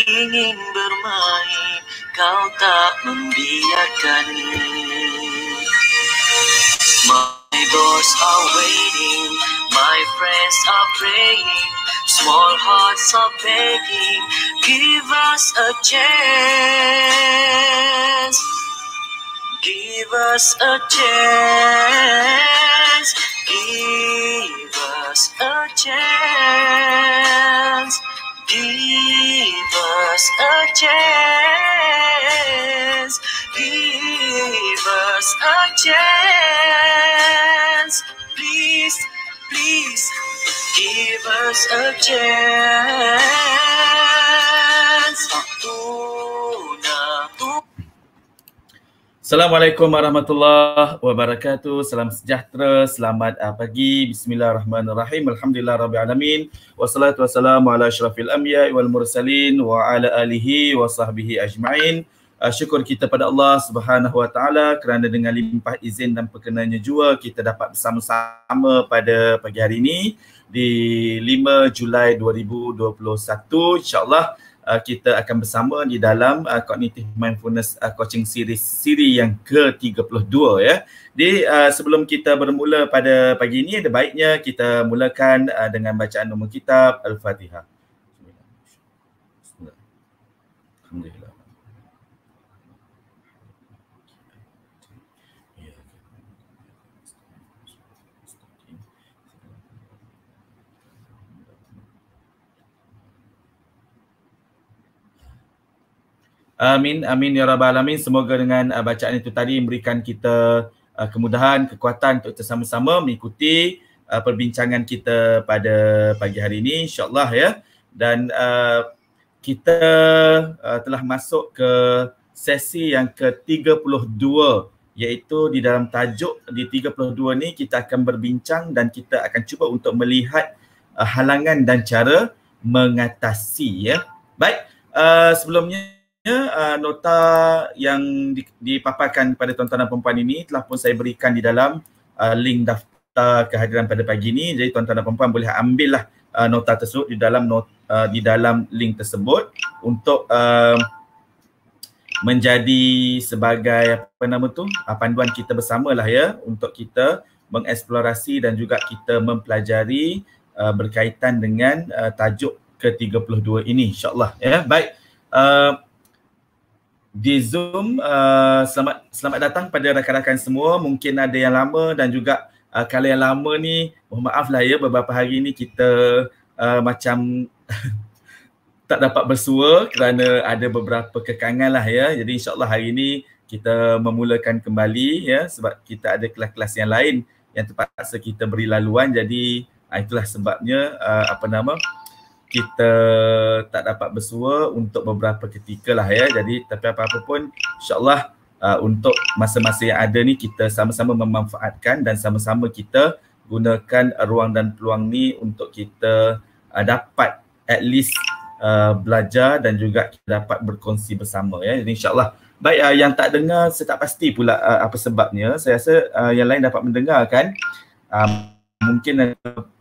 ingin bermain Kau tak membiarkan. My doors are waiting My friends are praying Small hearts are begging Give us a chance. Give us a chance Give us a chance Give us a chance. Give us a chance. Please, please, give us a chance. Tuna. Assalamualaikum warahmatullahi wabarakatuh. Salam sejahtera, selamat uh, pagi. Bismillahirrahmanirrahim. Alhamdulillah rabbil alamin. Wassalatu wassalamu ala asyrafil anbiya wal mursalin wa ala alihi wa sahbihi ajma'in. Uh, syukur kita pada Allah Subhanahu wa taala kerana dengan limpah izin dan perkenannya jua kita dapat bersama-sama pada pagi hari ini di 5 Julai 2021 insyaallah uh, kita akan bersama di dalam uh, Cognitive Mindfulness uh, Coaching Series siri yang ke-32 ya. Di uh, sebelum kita bermula pada pagi ini ada baiknya kita mulakan uh, dengan bacaan nombor kitab Al-Fatihah. Alhamdulillah. Amin, amin ya rabbal alamin. Semoga dengan uh, bacaan itu tadi memberikan kita uh, kemudahan, kekuatan untuk bersama-sama mengikuti uh, perbincangan kita pada pagi hari ini insyaallah ya. Dan uh, kita uh, telah masuk ke sesi yang ke-32 iaitu di dalam tajuk di 32 ni kita akan berbincang dan kita akan cuba untuk melihat uh, halangan dan cara mengatasi ya. Baik, uh, sebelumnya uh, nota yang di, dipaparkan pada tuan-tuan dan perempuan ini telah pun saya berikan di dalam uh, link daftar kehadiran pada pagi ini. Jadi tuan-tuan dan perempuan boleh ambillah uh, nota tersebut di dalam not, uh, di dalam link tersebut untuk uh, menjadi sebagai apa nama tu uh, panduan kita bersamalah ya untuk kita mengeksplorasi dan juga kita mempelajari uh, berkaitan dengan uh, tajuk ke-32 ini insyaallah ya. Baik. Uh, di Zoom. Uh, selamat selamat datang pada rakan-rakan semua. Mungkin ada yang lama dan juga uh, kalau yang lama ni mohon maaf lah ya beberapa hari ni kita uh, macam tak dapat bersua kerana ada beberapa kekangan lah ya. Jadi insyaAllah hari ini kita memulakan kembali ya sebab kita ada kelas-kelas yang lain yang terpaksa kita beri laluan. Jadi uh, itulah sebabnya uh, apa nama kita tak dapat bersua untuk beberapa ketika lah ya. Jadi tapi apa-apa pun insyaAllah uh, untuk masa-masa yang ada ni kita sama-sama memanfaatkan dan sama-sama kita gunakan ruang dan peluang ni untuk kita uh, dapat at least uh, belajar dan juga kita dapat berkongsi bersama ya. Jadi insyaAllah baik uh, yang tak dengar saya tak pasti pula uh, apa sebabnya. Saya rasa uh, yang lain dapat mendengar kan. Um, mungkin uh,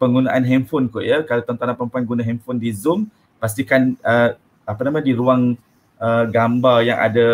penggunaan handphone kot ya. Kalau tuan-tuan dan perempuan guna handphone di Zoom, pastikan uh, apa nama di ruang uh, gambar yang ada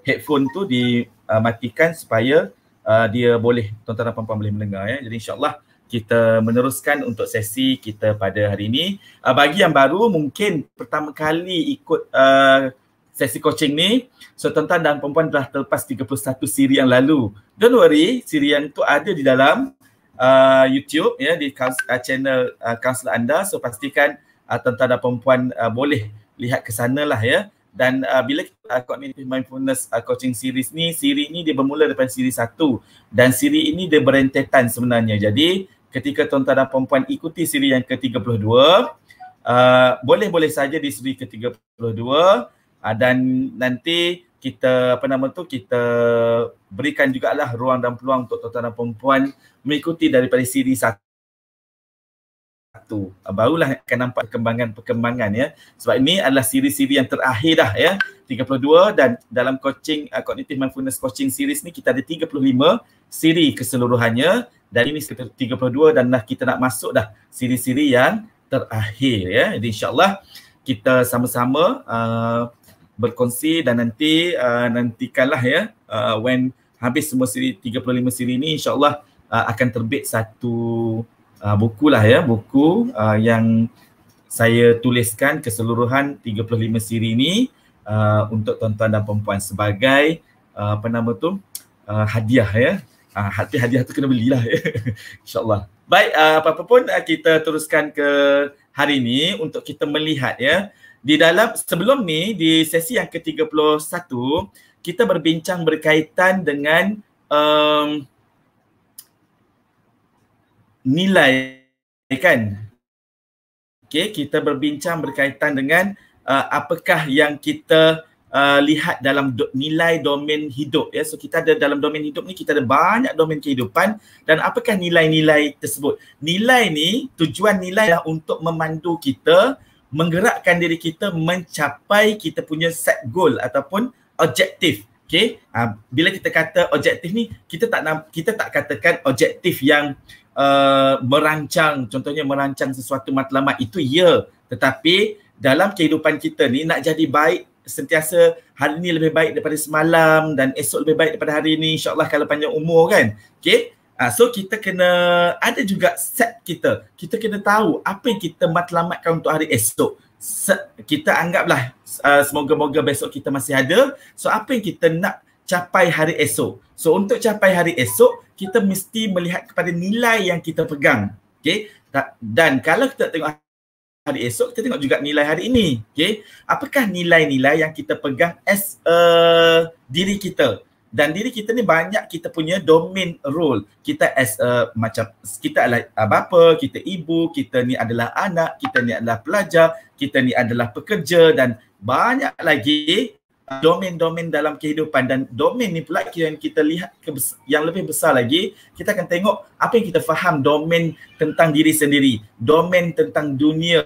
headphone tu dimatikan uh, supaya uh, dia boleh tuan-tuan dan perempuan boleh mendengar ya. Jadi insyaallah kita meneruskan untuk sesi kita pada hari ini. Uh, bagi yang baru mungkin pertama kali ikut uh, sesi coaching ni, so tuan-tuan dan perempuan telah terlepas 31 siri yang lalu. Don't worry, siri yang tu ada di dalam uh, YouTube ya di uh, channel uh, kaunselor anda. So pastikan uh, tuan-tuan dan perempuan uh, boleh lihat ke sana lah ya. Dan uh, bila uh, cognitive mindfulness uh, coaching series ni siri ni dia bermula daripada siri satu. Dan siri ini dia berentetan sebenarnya. Jadi ketika tuan-tuan dan perempuan ikuti siri yang ke-32 uh, boleh-boleh saja di siri ke-32 uh, dan nanti kita apa nama tu kita berikan juga lah ruang dan peluang untuk tuan-tuan dan perempuan mengikuti daripada siri satu. Barulah akan nampak perkembangan-perkembangan ya. Sebab ini adalah siri-siri yang terakhir dah ya. 32 dan dalam coaching uh, cognitive mindfulness coaching series ni kita ada 35 siri keseluruhannya. Dan ini 32 dan dah kita nak masuk dah siri-siri yang terakhir ya. Jadi insyaallah kita sama-sama uh, berkongsi dan nanti uh, nantikanlah ya uh, when habis semua siri 35 siri ni insyaallah uh, akan terbit satu uh, buku lah ya buku uh, yang saya tuliskan keseluruhan 35 siri ni uh, untuk tuan-tuan dan puan sebagai uh, apa nama tu uh, hadiah ya. Uh, hati hadiah tu kena belilah ya insyaallah. Baik uh, apa-apa pun uh, kita teruskan ke hari ini untuk kita melihat ya di dalam sebelum ni di sesi yang ke-31 kita berbincang berkaitan dengan um, nilai kan? Okey kita berbincang berkaitan dengan uh, apakah yang kita uh, lihat dalam do, nilai domain hidup ya? So kita ada dalam domain hidup ni kita ada banyak domain kehidupan. Dan apakah nilai-nilai tersebut? Nilai ni tujuan nilai adalah untuk memandu kita menggerakkan diri kita mencapai kita punya set goal ataupun objektif. Okay, uh, bila kita kata objektif ni, kita tak nak kita tak katakan objektif yang uh, merancang, contohnya merancang sesuatu matlamat itu ya, tetapi dalam kehidupan kita ni nak jadi baik sentiasa hari ni lebih baik daripada semalam dan esok lebih baik daripada hari ni insyaallah kalau panjang umur kan. Okay, Uh, so kita kena ada juga set kita. Kita kena tahu apa yang kita matlamatkan untuk hari esok. Se- kita anggaplah uh, semoga-moga besok kita masih ada. So apa yang kita nak capai hari esok. So untuk capai hari esok, kita mesti melihat kepada nilai yang kita pegang. Okay. Dan kalau kita tengok hari esok, kita tengok juga nilai hari ini. Okay. Apakah nilai-nilai yang kita pegang as uh, diri kita dan diri kita ni banyak kita punya domain role. Kita as a macam kita adalah bapa kita ibu kita ni adalah anak kita ni adalah pelajar kita ni adalah pekerja dan banyak lagi domain-domain dalam kehidupan. Dan domain ni pula yang kita lihat yang lebih besar lagi kita akan tengok apa yang kita faham domain tentang diri sendiri domain tentang dunia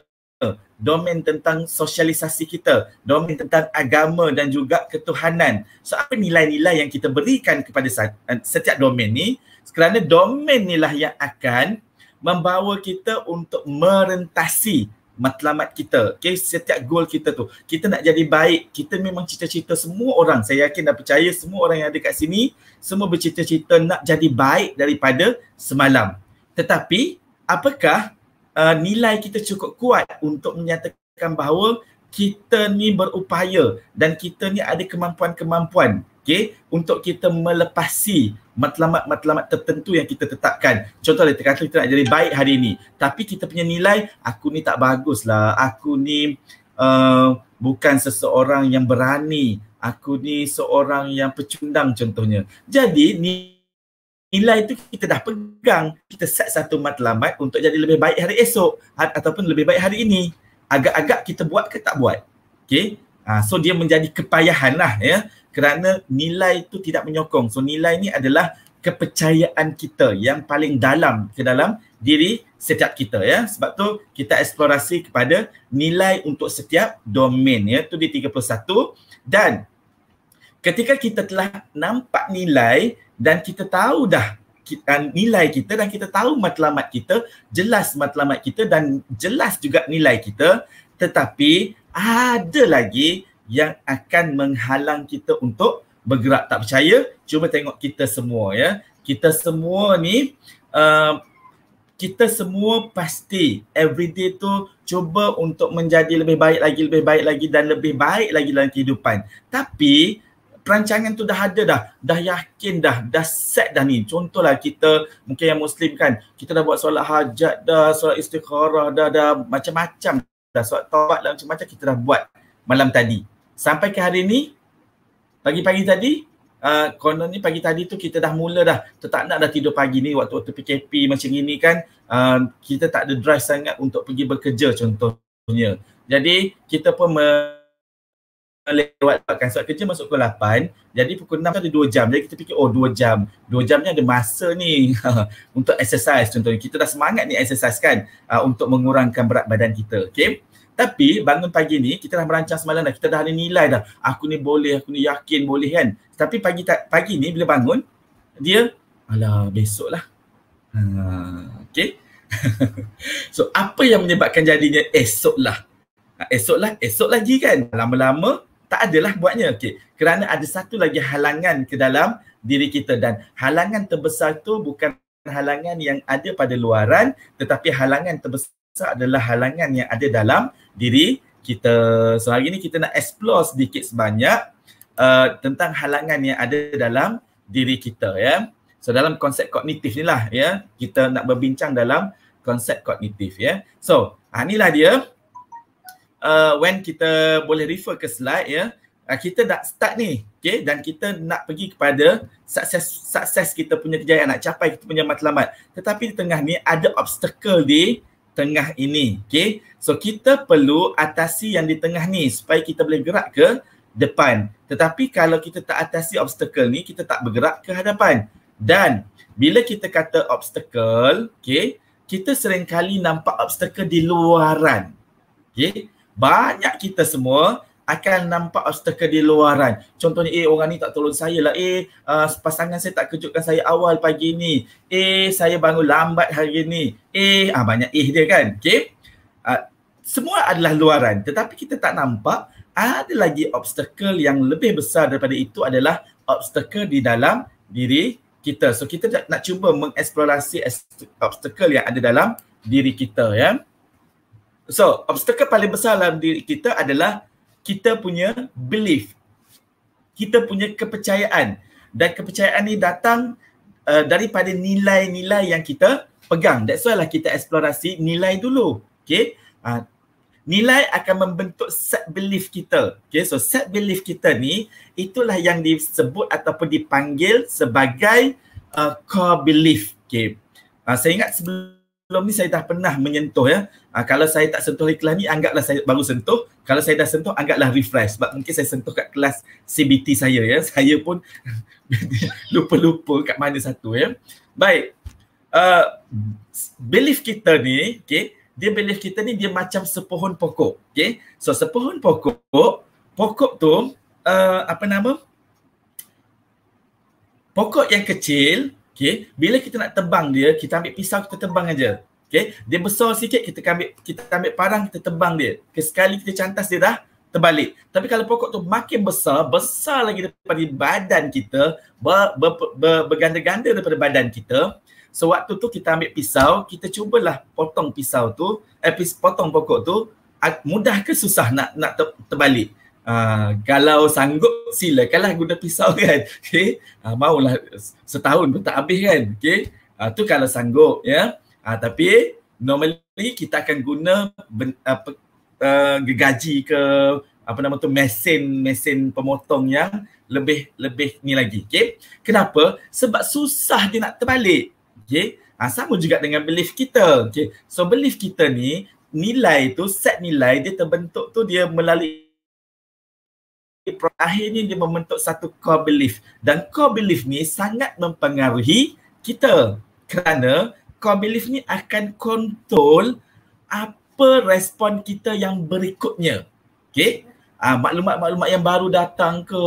domain tentang sosialisasi kita, domain tentang agama dan juga ketuhanan. So apa nilai-nilai yang kita berikan kepada eh, setiap domain ni? Kerana domain inilah yang akan membawa kita untuk merentasi matlamat kita. Okay, setiap goal kita tu. Kita nak jadi baik. Kita memang cita-cita semua orang. Saya yakin dan percaya semua orang yang ada kat sini semua bercita-cita nak jadi baik daripada semalam. Tetapi apakah uh, nilai kita cukup kuat untuk menyatakan bahawa kita ni berupaya dan kita ni ada kemampuan-kemampuan okay, untuk kita melepasi matlamat-matlamat tertentu yang kita tetapkan. Contohnya kita kata kita nak jadi baik hari ini tapi kita punya nilai aku ni tak bagus lah, aku ni uh, bukan seseorang yang berani, aku ni seorang yang pecundang contohnya. Jadi ni nilai itu kita dah pegang. Kita set satu matlamat untuk jadi lebih baik hari esok ataupun lebih baik hari ini. Agak-agak kita buat ke tak buat? Okay. Ha, so dia menjadi kepayahan lah ya. Kerana nilai itu tidak menyokong. So nilai ni adalah kepercayaan kita yang paling dalam ke dalam diri setiap kita ya. Sebab tu kita eksplorasi kepada nilai untuk setiap domain ya. Tu di 31 dan ketika kita telah nampak nilai dan kita tahu dah nilai kita dan kita tahu matlamat kita, jelas matlamat kita dan jelas juga nilai kita tetapi ada lagi yang akan menghalang kita untuk bergerak. Tak percaya? Cuba tengok kita semua ya. Kita semua ni uh, kita semua pasti everyday tu cuba untuk menjadi lebih baik lagi lebih baik lagi dan lebih baik lagi dalam kehidupan. Tapi perancangan tu dah ada dah. Dah yakin dah. Dah set dah ni. Contohlah kita mungkin yang muslim kan kita dah buat solat hajat dah solat istikharah dah dah macam-macam dah. Solat taubat lah macam-macam kita dah buat malam tadi. Sampai ke hari ni pagi-pagi tadi uh, konon ni pagi tadi tu kita dah mula dah. Tak nak dah tidur pagi ni waktu-waktu PKP macam ini kan uh, kita tak ada drive sangat untuk pergi bekerja contohnya. Jadi kita pun me- lewatkan sebab kerja masuk pukul 8 jadi pukul 6 ada 2 jam. Jadi kita fikir oh 2 jam. 2 jamnya ada masa ni untuk exercise contohnya. Kita dah semangat ni exercise kan? Uh, untuk mengurangkan berat badan kita okay tapi bangun pagi ni kita dah merancang semalam dah. Kita dah ada nilai dah. Aku ni boleh aku ni yakin boleh kan? Tapi pagi pagi ni bila bangun dia alah besok lah. Uh, okay so apa yang menyebabkan jadinya esoklah? Ha, esoklah, esok lagi kan. Lama-lama tak adalah buatnya. Okey. Kerana ada satu lagi halangan ke dalam diri kita dan halangan terbesar tu bukan halangan yang ada pada luaran tetapi halangan terbesar adalah halangan yang ada dalam diri kita. So hari ni kita nak explore sedikit sebanyak uh, tentang halangan yang ada dalam diri kita ya. So dalam konsep kognitif ni lah ya, kita nak berbincang dalam konsep kognitif ya. So, ha, inilah dia. Uh, when kita boleh refer ke slide ya, uh, kita dah start ni, okay? Dan kita nak pergi kepada sukses sukses kita punya kejayaan, nak capai kita punya matlamat. Tetapi di tengah ni ada obstacle di tengah ini, okay? So kita perlu atasi yang di tengah ni supaya kita boleh gerak ke depan. Tetapi kalau kita tak atasi obstacle ni, kita tak bergerak ke hadapan. Dan bila kita kata obstacle, okay, kita seringkali nampak obstacle di luaran. Okay. Banyak kita semua akan nampak obstacle di luaran. Contohnya, eh orang ni tak tolong saya lah. Eh uh, pasangan saya tak kejutkan saya awal pagi ni. Eh saya bangun lambat hari ni. Eh ah, banyak eh dia kan. Okay. Uh, semua adalah luaran. Tetapi kita tak nampak ada lagi obstacle yang lebih besar daripada itu adalah obstacle di dalam diri kita. So kita nak, cuba mengeksplorasi obstacle yang ada dalam diri kita ya. So obstacle paling besar dalam diri kita adalah kita punya belief. Kita punya kepercayaan dan kepercayaan ni datang uh, daripada nilai-nilai yang kita pegang. That's why lah kita eksplorasi nilai dulu. Okay. Uh, nilai akan membentuk set belief kita. Okay, so set belief kita ni itulah yang disebut ataupun dipanggil sebagai uh, core belief. Okay, uh, saya ingat sebelum ni saya dah pernah menyentuh ya. Uh, kalau saya tak sentuh kelas ni, anggaplah saya baru sentuh. Kalau saya dah sentuh, anggaplah refresh. Sebab mungkin saya sentuh kat kelas CBT saya ya. Saya pun lupa-lupa kat mana satu ya. Baik, uh, belief kita ni, okay, dia belief kita ni dia macam sepohon pokok. Okay. So sepohon pokok, pokok tu uh, apa nama? Pokok yang kecil, okay. bila kita nak tebang dia, kita ambil pisau, kita tebang aja. Okay. Dia besar sikit, kita ambil kita ambil parang, kita tebang dia. Okay. Sekali kita cantas dia dah terbalik. Tapi kalau pokok tu makin besar, besar lagi daripada badan kita, ber, ber, ber, berganda-ganda daripada badan kita, So waktu tu kita ambil pisau, kita cubalah potong pisau tu, eh potong pokok tu, mudah ke susah nak nak ter, terbalik? Uh, kalau sanggup silakanlah guna pisau kan. Okey. Uh, maulah setahun pun tak habis kan. Okey. Uh, tu kalau sanggup ya. Uh, tapi normally kita akan guna ben, uh, uh, gegaji ke apa nama tu mesin mesin pemotong yang lebih lebih ni lagi. Okey. Kenapa? Sebab susah dia nak terbalik. Okay. Ha, sama juga dengan belief kita. Okay. So belief kita ni, nilai tu, set nilai dia terbentuk tu dia melalui akhirnya dia membentuk satu core belief. Dan core belief ni sangat mempengaruhi kita. Kerana core belief ni akan kontrol apa respon kita yang berikutnya. Okay. Ha, maklumat-maklumat yang baru datang ke,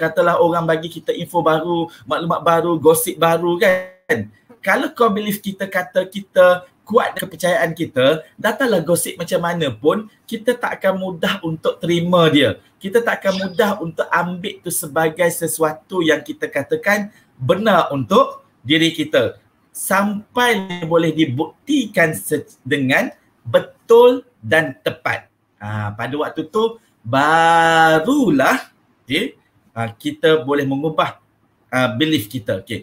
katalah orang bagi kita info baru, maklumat baru, gosip baru kan kalau core belief kita kata kita kuat kepercayaan kita, datanglah gosip macam mana pun, kita tak akan mudah untuk terima dia. Kita tak akan mudah untuk ambil tu sebagai sesuatu yang kita katakan benar untuk diri kita. Sampai boleh dibuktikan dengan betul dan tepat. Ha, pada waktu tu, barulah okay, ha, kita boleh mengubah uh, belief kita. Okay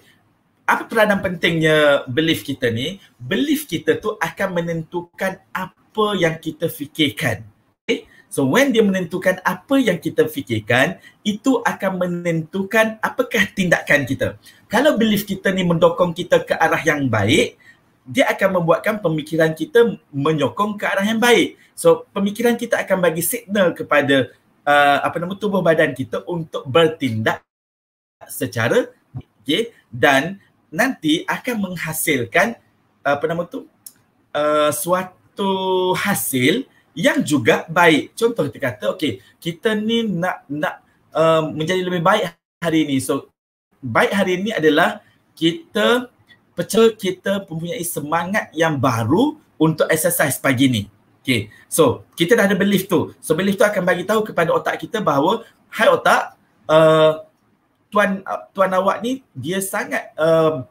apa peranan pentingnya belief kita ni? Belief kita tu akan menentukan apa yang kita fikirkan. Okay? So when dia menentukan apa yang kita fikirkan, itu akan menentukan apakah tindakan kita. Kalau belief kita ni mendokong kita ke arah yang baik, dia akan membuatkan pemikiran kita menyokong ke arah yang baik. So pemikiran kita akan bagi signal kepada uh, apa nama tubuh badan kita untuk bertindak secara okay, dan nanti akan menghasilkan apa nama tu uh, suatu hasil yang juga baik. Contoh kita kata okey, kita ni nak nak uh, menjadi lebih baik hari ini. So baik hari ini adalah kita percaya kita mempunyai semangat yang baru untuk exercise pagi ni. Okay. So, kita dah ada belief tu. So, belief tu akan bagi tahu kepada otak kita bahawa hai otak, uh, tuan uh, tuan awak ni dia sangat uh,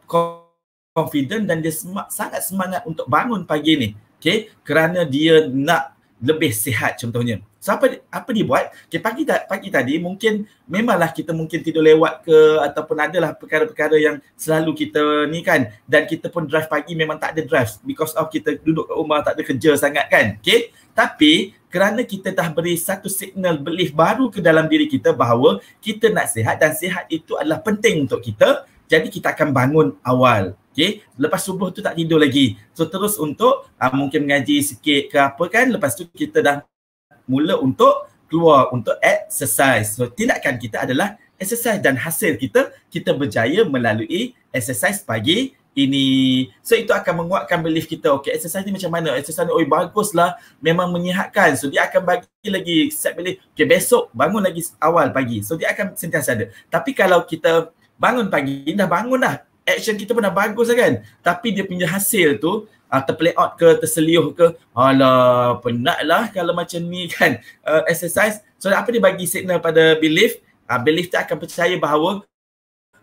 confident dan dia sem- sangat semangat untuk bangun pagi ni. Okay. Kerana dia nak lebih sihat contohnya. So apa apa dia buat? Okay, pagi pagi tadi mungkin memanglah kita mungkin tidur lewat ke ataupun adalah perkara-perkara yang selalu kita ni kan dan kita pun drive pagi memang tak ada drive because of kita duduk kat rumah tak ada kerja sangat kan. Okay? Tapi kerana kita dah beri satu signal belief baru ke dalam diri kita bahawa kita nak sihat dan sihat itu adalah penting untuk kita jadi kita akan bangun awal. Okay. Lepas subuh tu tak tidur lagi. So terus untuk uh, mungkin mengaji sikit ke apa kan. Lepas tu kita dah mula untuk keluar untuk exercise. So tindakan kita adalah exercise dan hasil kita kita berjaya melalui exercise pagi ini. So itu akan menguatkan belief kita. Okay, exercise ni macam mana? Exercise ni, oh baguslah. Memang menyihatkan. So dia akan bagi lagi set belief. Okay, besok bangun lagi awal pagi. So dia akan sentiasa ada. Tapi kalau kita bangun pagi, dah bangun dah. Action kita pun dah bagus lah kan. Tapi dia punya hasil tu, uh, terplay out ke terseliuh ke alah penat lah kalau macam ni kan. Uh, exercise. So apa dia bagi signal pada belief? Uh, belief tu akan percaya bahawa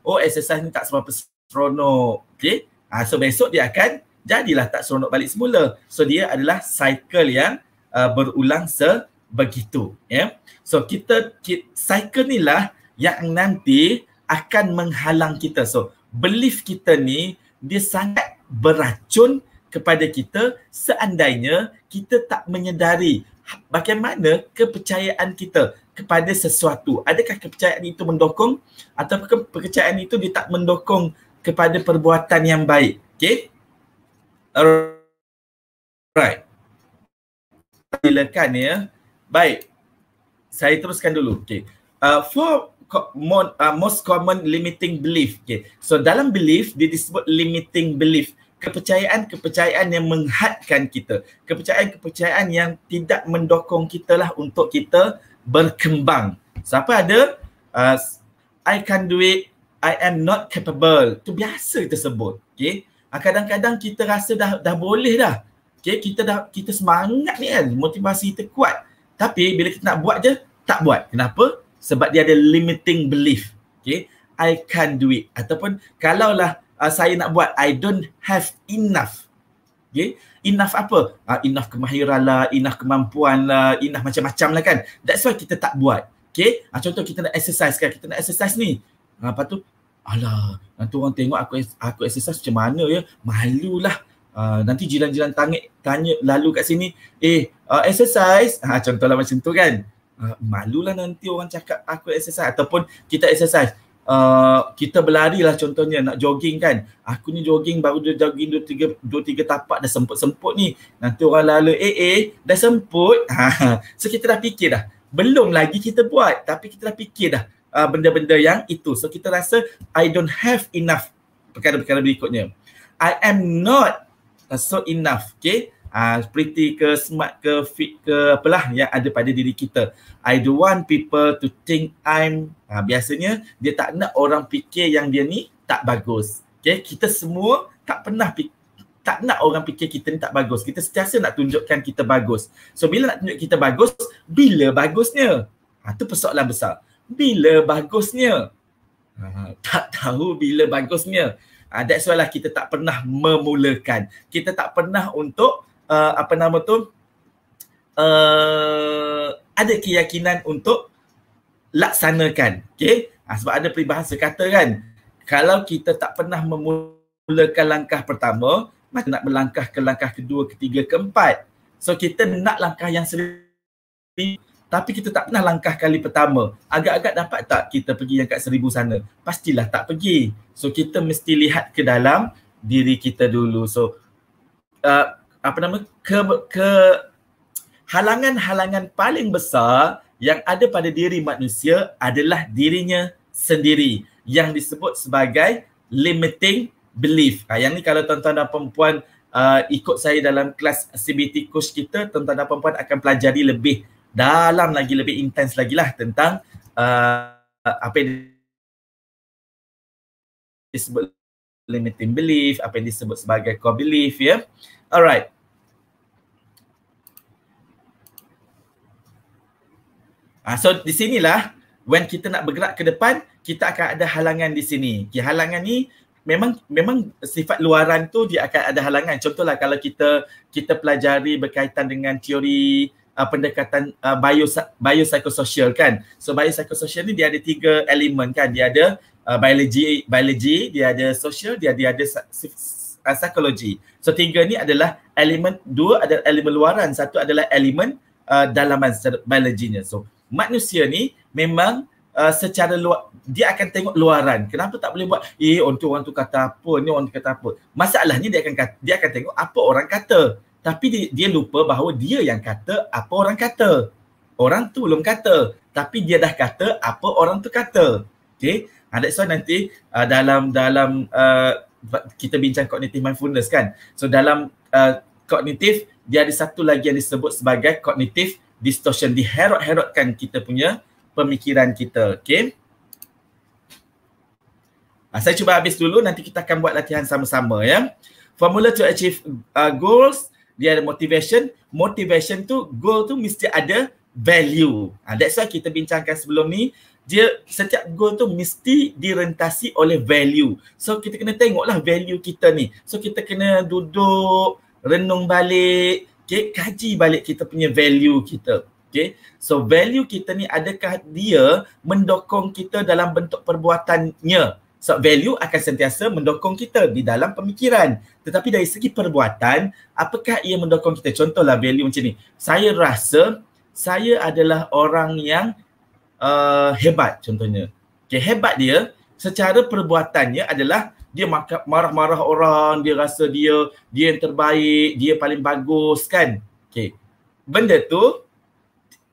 oh exercise ni tak semua seronok. Okay uh, so besok dia akan jadilah tak seronok balik semula. So dia adalah cycle yang uh, berulang sebegitu ya. Yeah? so kita, kita cycle ni lah yang nanti akan menghalang kita. So belief kita ni dia sangat beracun kepada kita seandainya kita tak menyedari bagaimana kepercayaan kita kepada sesuatu. Adakah kepercayaan itu mendukung atau kepercayaan itu dia tak mendukung kepada perbuatan yang baik. Okay? Alright. Silakan ya. Baik. Saya teruskan dulu. Okay. Uh, for uh, most common limiting belief. Okay. So dalam belief, dia disebut limiting belief kepercayaan-kepercayaan yang menghadkan kita. Kepercayaan-kepercayaan yang tidak mendokong kita lah untuk kita berkembang. Siapa ada? Uh, I can do it. I am not capable. Itu biasa kita sebut. Okay? Uh, kadang-kadang kita rasa dah dah boleh dah. Okay? Kita dah kita semangat ni kan. Motivasi kita kuat. Tapi bila kita nak buat je, tak buat. Kenapa? Sebab dia ada limiting belief. Okay? I can do it. Ataupun kalaulah uh, saya nak buat I don't have enough. Okay? Enough apa? Uh, enough kemahiran lah, enough kemampuan lah, enough macam-macam lah kan. That's why kita tak buat. Okay? Uh, contoh kita nak exercise kan, kita nak exercise ni. Uh, lepas tu, alah, nanti orang tengok aku aku exercise macam mana ya. Malulah. Uh, nanti jiran-jiran tanya, tanya lalu kat sini, eh uh, exercise, ha, contohlah macam tu kan. Uh, malulah nanti orang cakap aku exercise ataupun kita exercise. Uh, kita berlari lah contohnya nak jogging kan. Aku ni jogging baru dia jogging dua tiga, dua tiga tapak dah semput-semput ni. Nanti orang lalu eh eh dah semput. Ha, so kita dah fikir dah. Belum lagi kita buat tapi kita dah fikir dah uh, benda-benda yang itu. So kita rasa I don't have enough. Perkara-perkara berikutnya. I am not so enough. Okay uh, pretty ke smart ke fit ke apalah yang ada pada diri kita. I don't want people to think I'm uh, biasanya dia tak nak orang fikir yang dia ni tak bagus. Okay, kita semua tak pernah tak nak orang fikir kita ni tak bagus. Kita sentiasa nak tunjukkan kita bagus. So bila nak tunjuk kita bagus, bila bagusnya? Ha, itu persoalan besar. Bila bagusnya? Ha, tak tahu bila bagusnya. Ha, that's why lah kita tak pernah memulakan. Kita tak pernah untuk uh, apa nama tu uh, ada keyakinan untuk laksanakan okey uh, sebab ada peribahasa kata kan kalau kita tak pernah memulakan langkah pertama macam nak melangkah ke langkah kedua ketiga keempat so kita nak langkah yang seribu tapi kita tak pernah langkah kali pertama. Agak-agak dapat tak kita pergi yang kat seribu sana? Pastilah tak pergi. So kita mesti lihat ke dalam diri kita dulu. So uh, apa nama ke ke halangan-halangan paling besar yang ada pada diri manusia adalah dirinya sendiri yang disebut sebagai limiting belief. Ha, yang ni kalau tuan-tuan dan perempuan uh, ikut saya dalam kelas CBT course kita, tuan-tuan dan perempuan akan pelajari lebih dalam lagi, lebih intens lagi lah tentang uh, apa yang disebut limiting belief, apa yang disebut sebagai core belief ya. Alright. Ah, so di sinilah when kita nak bergerak ke depan, kita akan ada halangan di sini. Okay, halangan ni memang memang sifat luaran tu dia akan ada halangan. Contohlah kalau kita kita pelajari berkaitan dengan teori uh, pendekatan uh, bio biopsychosocial kan. So biopsychosocial ni dia ada tiga elemen kan. Dia ada uh, biology, biology, dia ada social, dia dia ada uh, psikologi. So tiga ni adalah elemen dua adalah elemen luaran, satu adalah elemen uh, dalaman biologinya. So manusia ni memang uh, secara luar dia akan tengok luaran. Kenapa tak boleh buat eh orang tu orang tu kata apa, ni orang tu kata apa. Masalahnya dia akan dia akan tengok apa orang kata. Tapi dia, dia lupa bahawa dia yang kata apa orang kata. Orang tu belum kata, tapi dia dah kata apa orang tu kata. Okay. That's why nanti uh, dalam dalam uh, kita bincang cognitive mindfulness kan. So dalam uh, kognitif dia ada satu lagi yang disebut sebagai cognitive distortion diherot-herotkan kita punya pemikiran kita okay uh, saya cuba habis dulu nanti kita akan buat latihan sama-sama ya. Formula to achieve uh, goals dia ada motivation. Motivation tu goal tu mesti ada value. Uh, that's why kita bincangkan sebelum ni dia setiap goal tu mesti direntasi oleh value. So kita kena tengoklah value kita ni. So kita kena duduk renung balik Okay, kaji balik kita punya value kita. Okay, so value kita ni adakah dia mendokong kita dalam bentuk perbuatannya? So value akan sentiasa mendokong kita di dalam pemikiran. Tetapi dari segi perbuatan, apakah ia mendokong kita? Contohlah value macam ni. Saya rasa saya adalah orang yang uh, hebat contohnya. Okay, hebat dia secara perbuatannya adalah dia marah-marah orang, dia rasa dia dia yang terbaik, dia paling bagus kan. Okay. Benda tu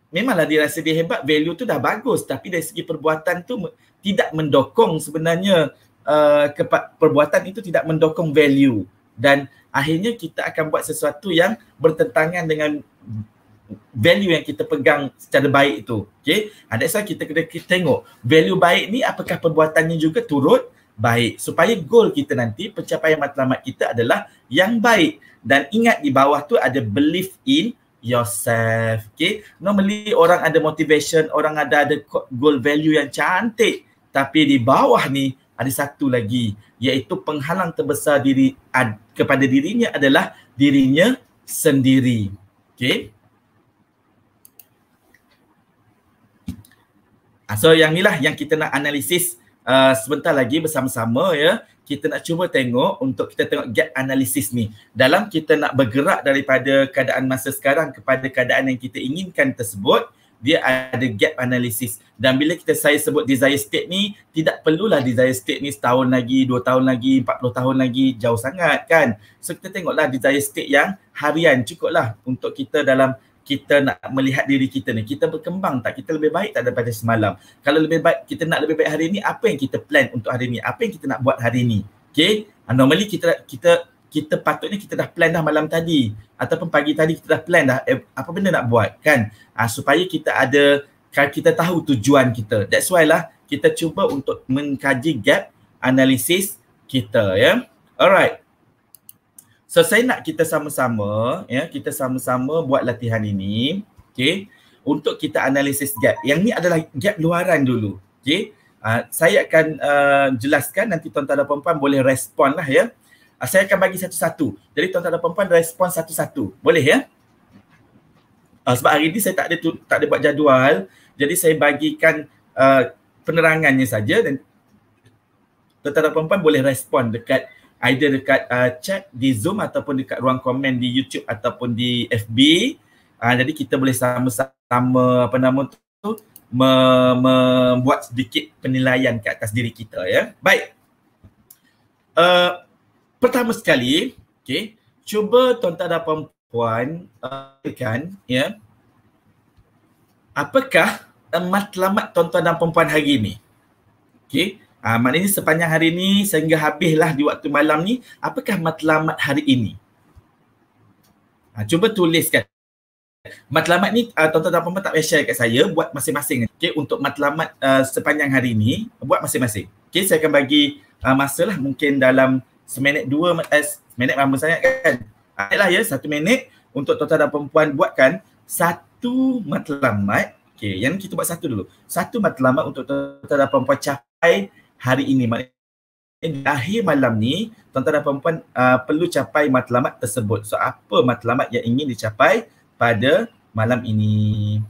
memanglah dia rasa dia hebat, value tu dah bagus tapi dari segi perbuatan tu tidak mendokong sebenarnya uh, perbuatan itu tidak mendokong value dan akhirnya kita akan buat sesuatu yang bertentangan dengan value yang kita pegang secara baik itu. Okay. Ada ha, kita kena tengok value baik ni apakah perbuatannya juga turut baik. Supaya goal kita nanti pencapaian matlamat kita adalah yang baik. Dan ingat di bawah tu ada belief in yourself okay? Normally orang ada motivation orang ada ada goal value yang cantik. Tapi di bawah ni ada satu lagi iaitu penghalang terbesar diri ad, kepada dirinya adalah dirinya sendiri okay? Ah, So yang inilah yang kita nak analisis uh, sebentar lagi bersama-sama ya. Kita nak cuba tengok untuk kita tengok gap analisis ni. Dalam kita nak bergerak daripada keadaan masa sekarang kepada keadaan yang kita inginkan tersebut dia ada gap analisis. Dan bila kita saya sebut desire state ni tidak perlulah desire state ni setahun lagi, dua tahun lagi, empat puluh tahun lagi jauh sangat kan? So kita tengoklah desire state yang harian cukuplah untuk kita dalam kita nak melihat diri kita ni kita berkembang tak? Kita lebih baik tak daripada semalam? Kalau lebih baik kita nak lebih baik hari ni apa yang kita plan untuk hari ni? Apa yang kita nak buat hari ni? Okey uh, normally kita kita kita patutnya kita dah plan dah malam tadi. Ataupun pagi tadi kita dah plan dah eh, apa benda nak buat kan? Uh, supaya kita ada kita tahu tujuan kita. That's why lah kita cuba untuk mengkaji gap analisis kita ya? Alright So saya nak kita sama-sama ya kita sama-sama buat latihan ini okey untuk kita analisis gap. Yang ni adalah gap luaran dulu. Okey. Uh, saya akan uh, jelaskan nanti tuan-tuan dan puan-puan boleh respon lah ya. Uh, saya akan bagi satu-satu. Jadi tuan-tuan dan puan-puan respon satu-satu. Boleh ya? Uh, sebab hari ni saya tak ada tu, tak ada buat jadual. Jadi saya bagikan uh, penerangannya saja dan tuan-tuan dan puan-puan boleh respon dekat either dekat uh, chat di Zoom ataupun dekat ruang komen di YouTube ataupun di FB. Uh, jadi kita boleh sama-sama apa nama tu membuat sedikit penilaian ke atas diri kita ya. Baik. Uh, pertama sekali, okey, cuba tuan-tuan dan puan-puan uh, kan ya. Apakah uh, matlamat tuan-tuan dan puan-puan hari ini? Okey. Uh, maknanya sepanjang hari ini sehingga habislah di waktu malam ni, apakah matlamat hari ini? Uh, cuba tuliskan. Matlamat ni uh, tuan-tuan dan puan tak payah share kat saya buat masing-masing. Okay, untuk matlamat uh, sepanjang hari ini buat masing-masing. Okay, saya akan bagi uh, masa lah mungkin dalam seminit dua, eh, seminit lama sangat kan. Uh, lah ya, satu minit untuk tuan-tuan dan perempuan buatkan satu matlamat. Okay, yang kita buat satu dulu. Satu matlamat untuk tuan-tuan dan perempuan capai hari ini. Di akhir malam ni, tuan-tuan dan perempuan uh, perlu capai matlamat tersebut. So, apa matlamat yang ingin dicapai pada malam ini?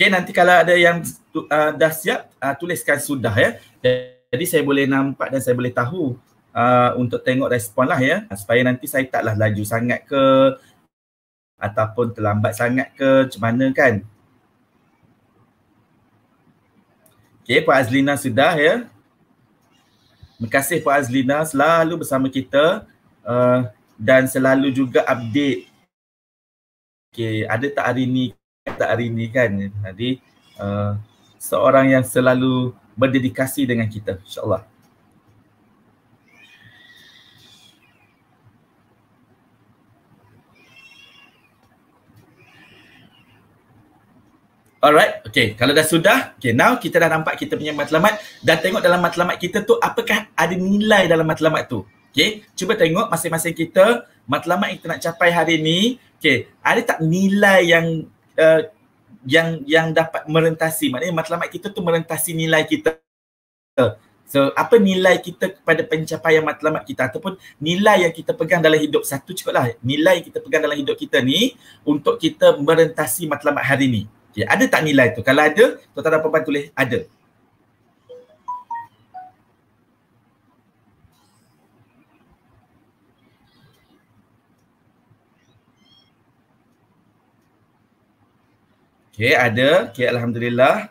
Okay, nanti kalau ada yang uh, dah siap, uh, tuliskan sudah ya. Jadi saya boleh nampak dan saya boleh tahu uh, untuk tengok respon lah ya. Supaya nanti saya taklah laju sangat ke ataupun terlambat sangat ke macam mana kan. Okay, Puan Azlina sudah ya. Terima kasih Puan Azlina selalu bersama kita uh, dan selalu juga update. Okay, ada tak hari ni tak hari ni kan. Jadi uh, seorang yang selalu berdedikasi dengan kita insyaAllah. Alright, okay. Kalau dah sudah, okay. Now kita dah nampak kita punya matlamat dan tengok dalam matlamat kita tu apakah ada nilai dalam matlamat tu. Okay. Cuba tengok masing-masing kita matlamat yang kita nak capai hari ni. Okay. Ada tak nilai yang uh, yang yang dapat merentasi maknanya matlamat kita tu merentasi nilai kita so apa nilai kita kepada pencapaian matlamat kita ataupun nilai yang kita pegang dalam hidup satu cukuplah nilai yang kita pegang dalam hidup kita ni untuk kita merentasi matlamat hari ni okay. ada tak nilai tu kalau ada tuan-tuan dan puan tulis ada Okay, ada. Okay, Alhamdulillah.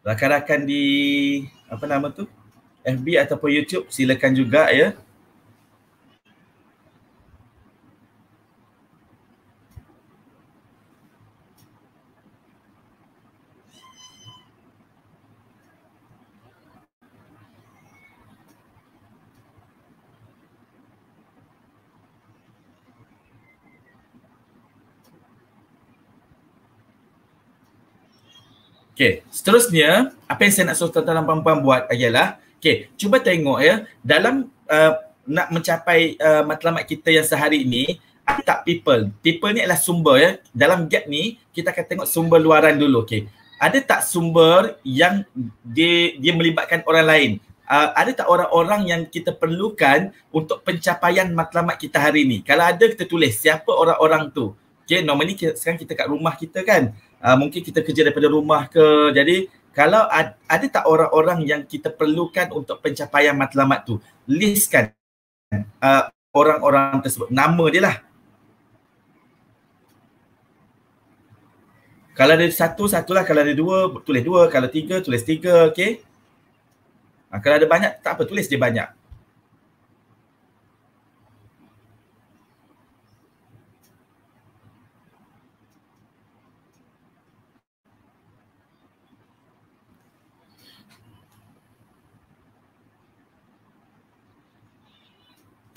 Rakan-rakan di apa nama tu? FB ataupun YouTube silakan juga ya. Okay, seterusnya apa yang saya nak suruh tuan-tuan dan puan-puan buat ialah okay, cuba tengok ya dalam uh, nak mencapai uh, matlamat kita yang sehari ini ada tak people? People ni adalah sumber ya. Dalam gap ni kita akan tengok sumber luaran dulu. Okay. Ada tak sumber yang dia, dia melibatkan orang lain? Uh, ada tak orang-orang yang kita perlukan untuk pencapaian matlamat kita hari ini? Kalau ada kita tulis siapa orang-orang tu. Okay, normally kita, sekarang kita kat rumah kita kan uh, mungkin kita kerja daripada rumah ke. Jadi kalau ad, ada tak orang-orang yang kita perlukan untuk pencapaian matlamat tu? Listkan uh, orang-orang tersebut. Nama dia lah. Kalau ada satu satulah. Kalau ada dua tulis dua. Kalau tiga tulis tiga okey? Uh, kalau ada banyak tak apa. Tulis dia banyak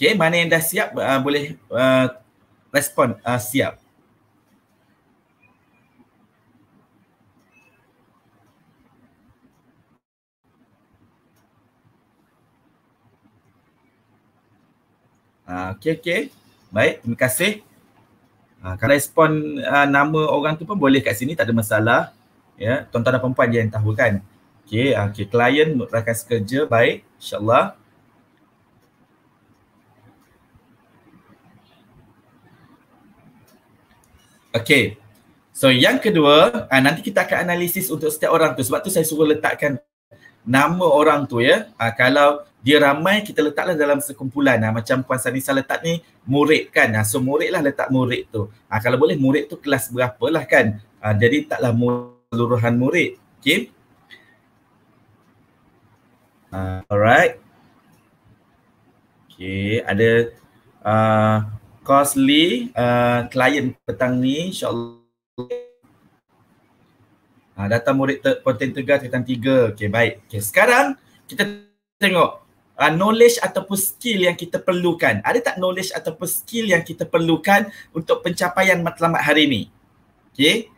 Okay, mana yang dah siap uh, boleh uh, respon uh, siap. Uh, okay, okay. Baik, terima kasih. Uh, kalau respon uh, nama orang tu pun boleh kat sini, tak ada masalah. Ya, tuan-tuan dan perempuan je yang tahu kan. Okay, uh, okay. klien rakan sekerja, baik. InsyaAllah. Okay. So yang kedua, uh, nanti kita akan analisis untuk setiap orang tu. Sebab tu saya suruh letakkan nama orang tu ya. Uh, kalau dia ramai, kita letaklah dalam sekumpulan. Uh, macam Puan Sanisa letak ni, murid kan. Uh, so murid lah letak murid tu. Uh, kalau boleh murid tu kelas berapa lah kan. Uh, jadi taklah seluruhan murid. Okay. Uh, alright. Okay, ada uh, costly uh, client petang ni insyaallah ha, data murid te- konten tegar tiga okey baik okey sekarang kita tengok uh, knowledge ataupun skill yang kita perlukan. Ada tak knowledge ataupun skill yang kita perlukan untuk pencapaian matlamat hari ini? Okay.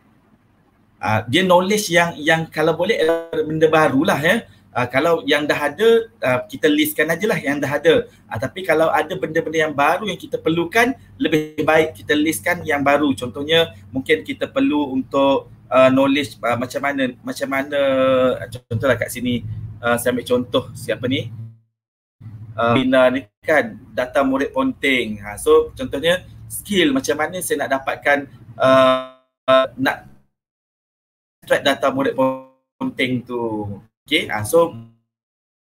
Uh, dia knowledge yang yang kalau boleh benda barulah ya. Uh, kalau yang dah ada uh, kita listkan aja lah yang dah ada. Uh, tapi kalau ada benda-benda yang baru yang kita perlukan lebih baik kita listkan yang baru. Contohnya mungkin kita perlu untuk uh, knowledge uh, macam mana macam mana contohlah kat sini uh, saya ambil contoh siapa ni bina ni kan data murid ponting ha, so contohnya skill macam mana saya nak dapatkan uh, uh, nak track data murid ponting tu okay ha, so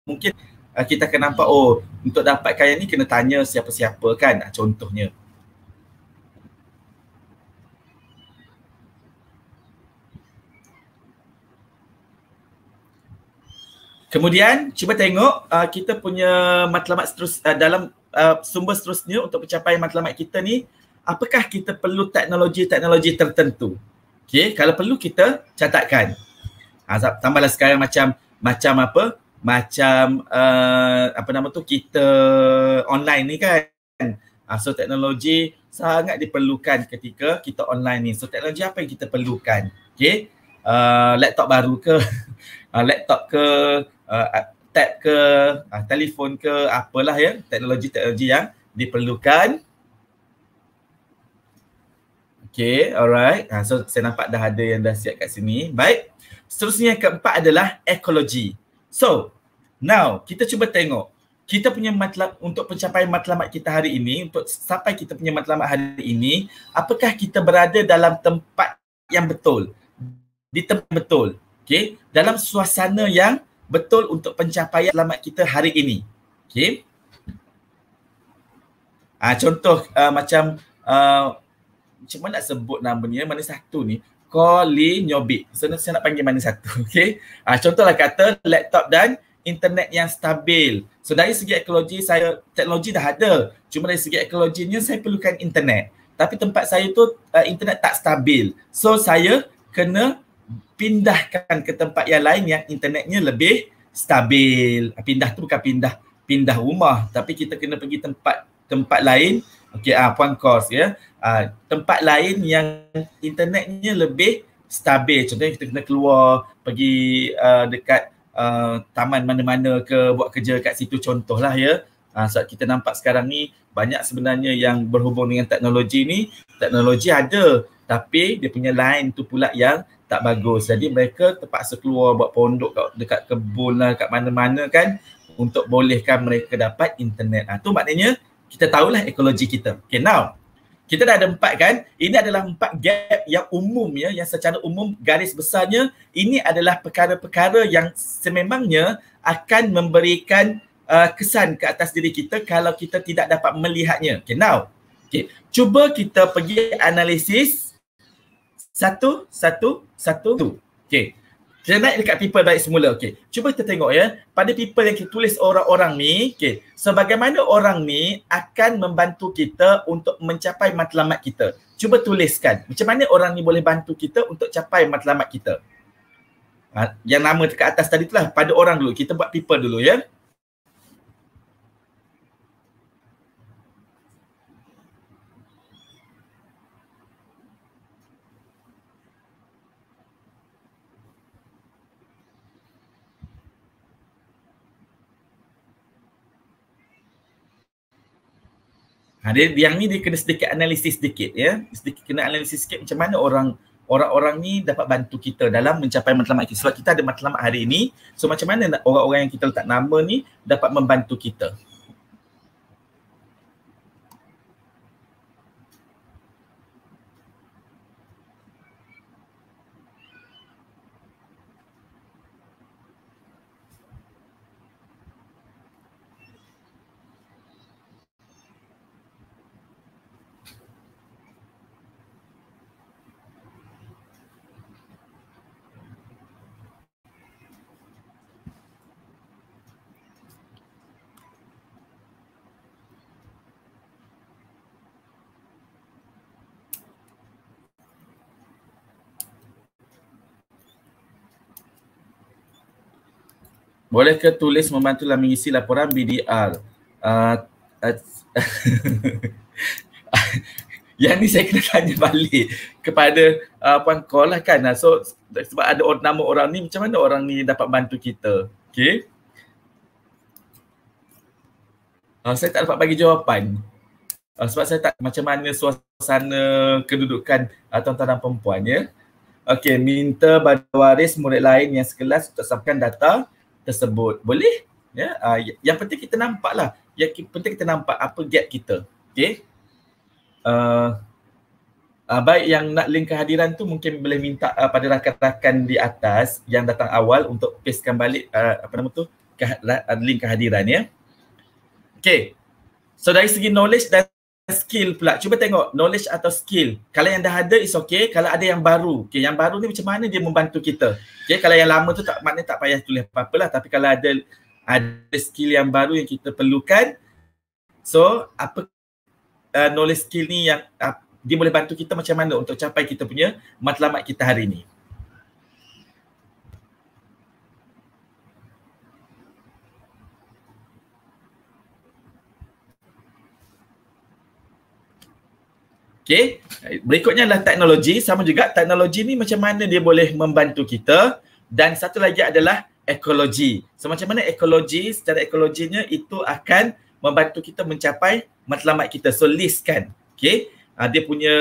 mungkin uh, kita akan nampak oh untuk dapatkan yang ni kena tanya siapa-siapa kan ha, contohnya Kemudian cuba tengok uh, kita punya matlamat seterus uh, dalam uh, sumber seterusnya untuk pencapaian matlamat kita ni apakah kita perlu teknologi-teknologi tertentu. Okey, kalau perlu kita catatkan. Ha, tambahlah sekarang macam macam apa? Macam uh, apa nama tu kita online ni kan. Ha, so teknologi sangat diperlukan ketika kita online ni. So teknologi apa yang kita perlukan? Okey. Uh, laptop baru ke? uh, laptop ke? uh, tab ke, uh, telefon ke, apalah ya, teknologi-teknologi yang diperlukan. Okay, alright. Uh, so saya nampak dah ada yang dah siap kat sini. Baik. Seterusnya yang keempat adalah ekologi. So, now kita cuba tengok kita punya matlamat untuk pencapaian matlamat kita hari ini untuk sampai kita punya matlamat hari ini apakah kita berada dalam tempat yang betul di tempat betul okey dalam suasana yang betul untuk pencapaian selamat kita hari ini. Okay. Ah, contoh uh, macam uh, macam mana nak sebut nama mana satu ni, Koli Nyobi. So saya nak panggil mana satu, okay. Ah, contohlah kata laptop dan internet yang stabil. So dari segi ekologi saya, teknologi dah ada. Cuma dari segi ekologinya saya perlukan internet. Tapi tempat saya tu uh, internet tak stabil. So saya kena pindahkan ke tempat yang lain yang internetnya lebih stabil. Pindah tu bukan pindah pindah rumah tapi kita kena pergi tempat tempat lain. Okey ah puan kos ya. Ah tempat lain yang internetnya lebih stabil. Contohnya kita kena keluar pergi uh, dekat uh, taman mana-mana ke buat kerja kat situ contohlah ya. Uh, sebab kita nampak sekarang ni banyak sebenarnya yang berhubung dengan teknologi ni. Teknologi ada tapi dia punya line tu pula yang tak bagus. Jadi mereka terpaksa keluar buat pondok kat, dekat kebun lah, kat mana-mana kan untuk bolehkan mereka dapat internet. Ha, tu maknanya kita tahulah ekologi kita. Okay now, kita dah ada empat kan. Ini adalah empat gap yang umum ya, yang secara umum garis besarnya ini adalah perkara-perkara yang sememangnya akan memberikan uh, kesan ke atas diri kita kalau kita tidak dapat melihatnya. Okay now, okay. cuba kita pergi analisis satu, satu, satu, tu. Okay. Kita naik dekat people baik semula. Okay. Cuba kita tengok ya. Pada people yang kita tulis orang-orang ni. Okay. Sebagaimana orang ni akan membantu kita untuk mencapai matlamat kita. Cuba tuliskan. Macam mana orang ni boleh bantu kita untuk capai matlamat kita. Ha, yang nama dekat atas tadi tu lah. Pada orang dulu. Kita buat people dulu ya. Ha, dia, yang ni dia kena sedikit analisis sedikit ya. Sedikit kena analisis sikit macam mana orang orang-orang ni dapat bantu kita dalam mencapai matlamat kita. Sebab kita ada matlamat hari ini. So macam mana orang-orang yang kita letak nama ni dapat membantu kita. Boleh ke tulis membantu dalam mengisi laporan BDR? Uh, uh, yang ni saya kena tanya balik kepada uh, Puan Kol lah kan. So sebab ada nama orang ni macam mana orang ni dapat bantu kita? Okay. Uh, saya tak dapat bagi jawapan. Uh, sebab saya tak macam mana suasana kedudukan uh, tuan-tuan dan perempuan ya. Okey, minta pada waris murid lain yang sekelas untuk sampaikan data tersebut. Boleh? Ya, uh, yang penting kita nampak lah. Yang penting kita nampak apa gap kita. Okey uh, uh, baik yang nak link kehadiran tu mungkin boleh minta uh, pada rakan-rakan di atas yang datang awal untuk pastekan balik uh, apa nama tu ke, uh, link kehadiran ya. Okay. So dari segi knowledge dan skill pula. Cuba tengok knowledge atau skill. Kalau yang dah ada is okay. Kalau ada yang baru. Okay. Yang baru ni macam mana dia membantu kita. Okay. Kalau yang lama tu tak maknanya tak payah tulis apa-apa lah. Tapi kalau ada ada skill yang baru yang kita perlukan. So apa uh, knowledge skill ni yang uh, dia boleh bantu kita macam mana untuk capai kita punya matlamat kita hari ni. Okay, berikutnya adalah teknologi. Sama juga teknologi ni macam mana dia boleh membantu kita. Dan satu lagi adalah ekologi. So macam mana ekologi, secara ekologinya itu akan membantu kita mencapai matlamat kita. So list kan. Okay. Uh, dia punya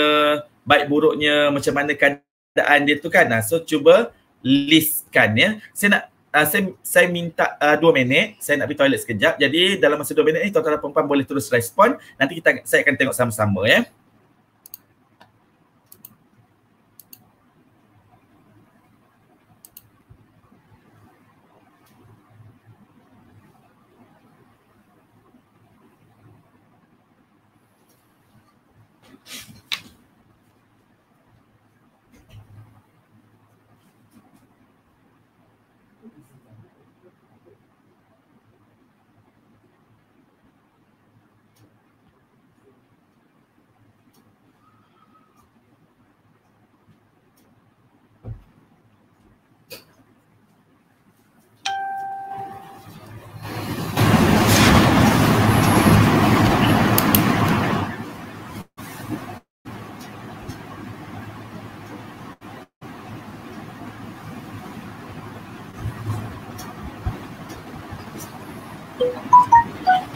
baik buruknya macam mana keadaan dia tu kan. Uh, so cuba listkan ya. Saya nak uh, saya, saya minta uh, dua minit. Saya nak pergi toilet sekejap. Jadi dalam masa dua minit ni tuan-tuan dan perempuan boleh terus respon. Nanti kita saya akan tengok sama-sama ya.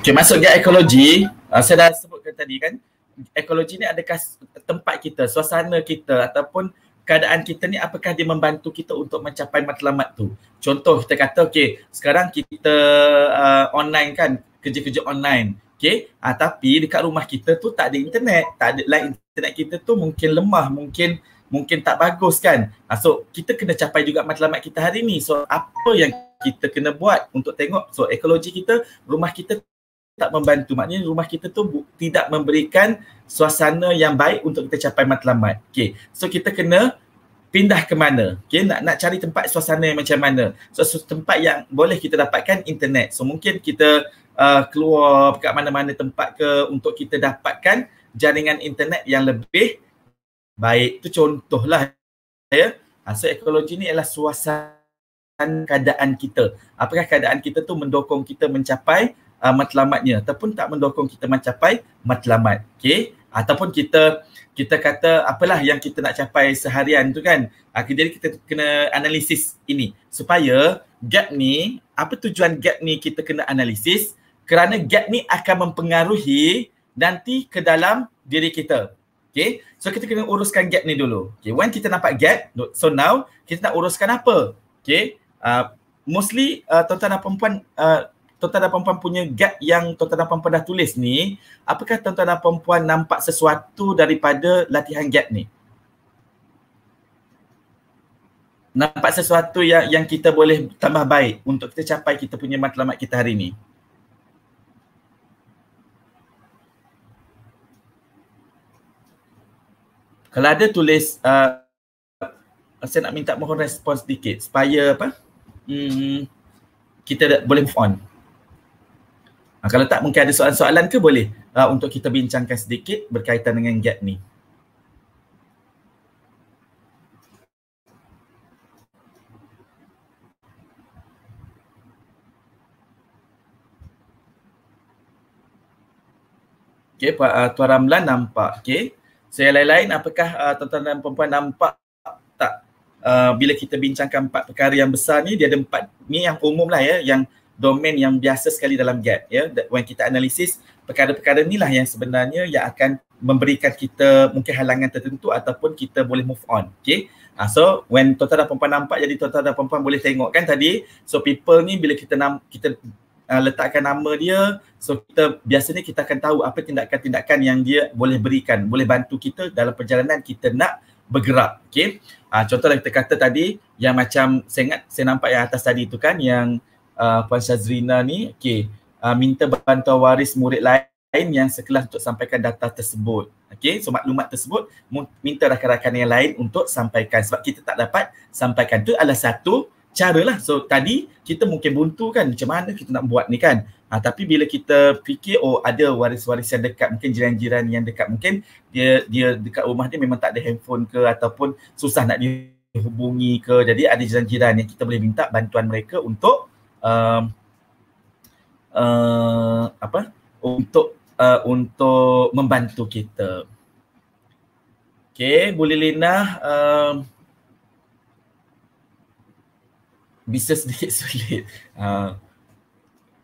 Okay, masuk ke ekologi, uh, saya dah sebutkan tadi kan, ekologi ni adakah tempat kita, suasana kita ataupun keadaan kita ni apakah dia membantu kita untuk mencapai matlamat tu. Contoh kita kata, okay, sekarang kita uh, online kan, kerja-kerja online. Okay, uh, tapi dekat rumah kita tu tak ada internet, tak ada like internet kita tu mungkin lemah, mungkin mungkin tak bagus kan. Uh, so kita kena capai juga matlamat kita hari ni. So apa yang kita kena buat untuk tengok so ekologi kita, rumah kita tak membantu. Maknanya rumah kita tu bu- tidak memberikan suasana yang baik untuk kita capai matlamat. Okay. So kita kena pindah ke mana? Okay. Nak, nak cari tempat suasana yang macam mana? So, so tempat yang boleh kita dapatkan internet. So mungkin kita uh, keluar ke mana-mana tempat ke untuk kita dapatkan jaringan internet yang lebih baik. Itu contohlah. Ya. Uh, so ekologi ni adalah suasana keadaan kita. Apakah keadaan kita tu mendokong kita mencapai uh, matlamatnya ataupun tak mendokong kita mencapai matlamat. Okey, ataupun kita kita kata apalah yang kita nak capai seharian tu kan. Uh, jadi kita kena analisis ini supaya gap ni, apa tujuan gap ni kita kena analisis kerana gap ni akan mempengaruhi nanti ke dalam diri kita. Okay, so kita kena uruskan gap ni dulu. Okay, when kita nampak gap, so now kita nak uruskan apa? Okay, uh, mostly uh, tuan-tuan dan perempuan uh, tuan-tuan dan perempuan punya gap yang tuan-tuan dan perempuan dah tulis ni, apakah tuan-tuan dan perempuan nampak sesuatu daripada latihan gap ni? Nampak sesuatu yang yang kita boleh tambah baik untuk kita capai kita punya matlamat kita hari ni? Kalau ada tulis uh, saya nak minta mohon respon sedikit supaya apa? Hmm, kita boleh move on. Ha, kalau tak mungkin ada soalan-soalan ke boleh uh, untuk kita bincangkan sedikit berkaitan dengan gap ni. Okey Pak uh, ah, Tuan Ramlan nampak. Okey. So yang lain-lain apakah uh, tuan-tuan dan puan-puan nampak tak uh, bila kita bincangkan empat perkara yang besar ni dia ada empat ni yang umum lah ya yang domain yang biasa sekali dalam GAT ya. When kita analisis perkara-perkara ni lah yang sebenarnya yang akan memberikan kita mungkin halangan tertentu ataupun kita boleh move on okay uh, so when tuan-tuan dan perempuan nampak jadi tuan-tuan dan perempuan boleh tengok kan tadi so people ni bila kita nam, kita uh, letakkan nama dia so kita biasanya kita akan tahu apa tindakan-tindakan yang dia boleh berikan boleh bantu kita dalam perjalanan kita nak bergerak okay uh, contoh kita kata tadi yang macam saya ingat saya nampak yang atas tadi tu kan yang uh, Puan Syazrina ni okay, uh, minta bantuan waris murid lain yang sekelas untuk sampaikan data tersebut. Okay, so maklumat tersebut minta rakan-rakan yang lain untuk sampaikan sebab kita tak dapat sampaikan. tu adalah satu cara lah. So tadi kita mungkin buntu kan macam mana kita nak buat ni kan. Ha, tapi bila kita fikir oh ada waris-waris yang dekat mungkin jiran-jiran yang dekat mungkin dia dia dekat rumah dia memang tak ada handphone ke ataupun susah nak dihubungi ke. Jadi ada jiran-jiran yang kita boleh minta bantuan mereka untuk uh, uh, apa untuk uh, untuk membantu kita. Okay, boleh Lina uh, bisa sedikit sulit. Uh,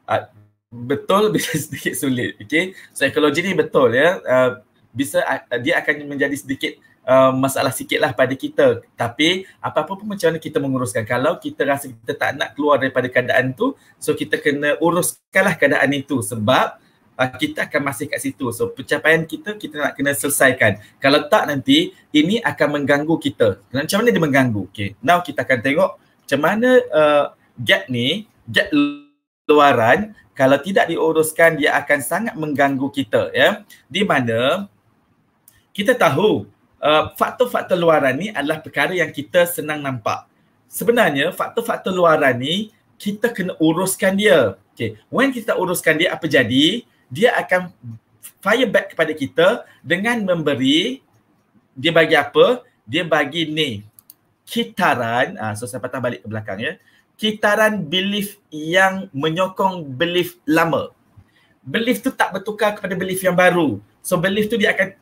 uh, betul bisa sedikit sulit. Okay, psikologi ni betul ya. Uh, bisa uh, dia akan menjadi sedikit uh, masalah sikit lah pada kita. Tapi apa-apa pun macam mana kita menguruskan. Kalau kita rasa kita tak nak keluar daripada keadaan tu, so kita kena uruskanlah keadaan itu sebab uh, kita akan masih kat situ. So pencapaian kita, kita nak kena selesaikan. Kalau tak nanti, ini akan mengganggu kita. Macam mana dia mengganggu? Okay. Now kita akan tengok macam mana uh, gap ni, gap luaran, kalau tidak diuruskan, dia akan sangat mengganggu kita. ya. Di mana kita tahu uh, faktor-faktor luaran ni adalah perkara yang kita senang nampak. Sebenarnya faktor-faktor luaran ni kita kena uruskan dia. Okay. When kita uruskan dia apa jadi? Dia akan fire back kepada kita dengan memberi dia bagi apa? Dia bagi ni kitaran, ah so saya patah balik ke belakang ya. Kitaran belief yang menyokong belief lama. Belief tu tak bertukar kepada belief yang baru. So belief tu dia akan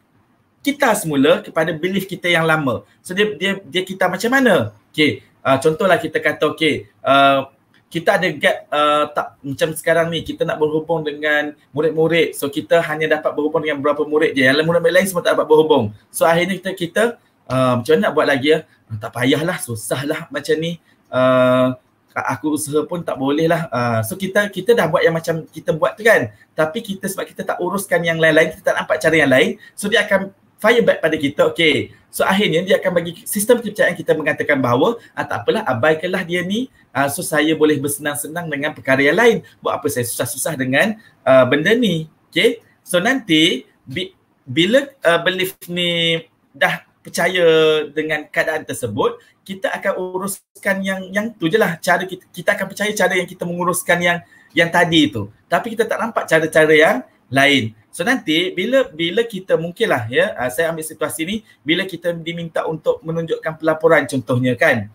kita semula kepada belief kita yang lama. So dia dia dia kita macam mana? Okay, uh, contohlah kita kata okay, uh, kita ada gap uh, tak macam sekarang ni kita nak berhubung dengan murid-murid. So kita hanya dapat berhubung dengan beberapa murid je. Yang murid-murid lain semua tak dapat berhubung. So akhirnya kita kita uh, macam mana nak buat lagi ya? Uh, tak payahlah, susahlah macam ni. Uh, aku usaha pun tak boleh lah. Uh, so kita kita dah buat yang macam kita buat tu kan. Tapi kita sebab kita tak uruskan yang lain-lain, kita tak nampak cara yang lain. So dia akan fire back pada kita okay so akhirnya dia akan bagi sistem kepercayaan kita mengatakan bahawa ah, tak apalah abaikanlah dia ni. Ah, so saya boleh bersenang-senang dengan perkara yang lain. Buat apa saya susah-susah dengan uh, benda ni? Okay so nanti bi- bila uh, belief ni dah percaya dengan keadaan tersebut kita akan uruskan yang yang tu je lah cara kita kita akan percaya cara yang kita menguruskan yang yang tadi tu. Tapi kita tak nampak cara-cara yang lain So nanti bila bila kita mungkinlah ya uh, saya ambil situasi ni bila kita diminta untuk menunjukkan pelaporan contohnya kan.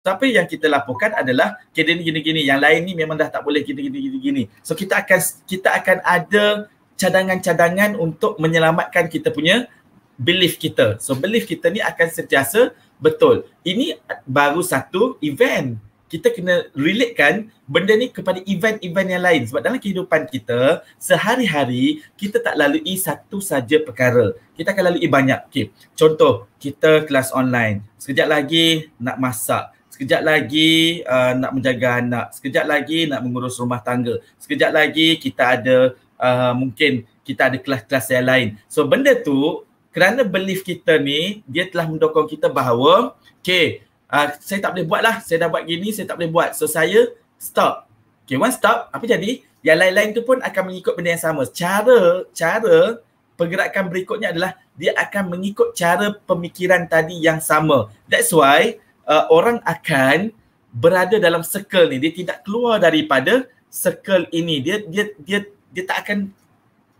Tapi yang kita laporkan adalah ni gini-gini yang lain ni memang dah tak boleh gini-gini gini. So kita akan kita akan ada cadangan-cadangan untuk menyelamatkan kita punya belief kita. So belief kita ni akan sentiasa betul. Ini baru satu event kita kena relatekan benda ni kepada event-event yang lain. Sebab dalam kehidupan kita sehari-hari kita tak lalui satu saja perkara. Kita akan lalui banyak. Okay. contoh kita kelas online. Sekejap lagi nak masak. Sekejap lagi uh, nak menjaga anak. Sekejap lagi nak mengurus rumah tangga. Sekejap lagi kita ada uh, mungkin kita ada kelas-kelas yang lain. So benda tu kerana belief kita ni dia telah mendokong kita bahawa okay uh, saya tak boleh buat lah, saya dah buat gini, saya tak boleh buat. So saya stop. Okay, once stop, apa jadi? Yang lain-lain tu pun akan mengikut benda yang sama. Cara, cara pergerakan berikutnya adalah dia akan mengikut cara pemikiran tadi yang sama. That's why uh, orang akan berada dalam circle ni. Dia tidak keluar daripada circle ini. Dia dia dia dia tak akan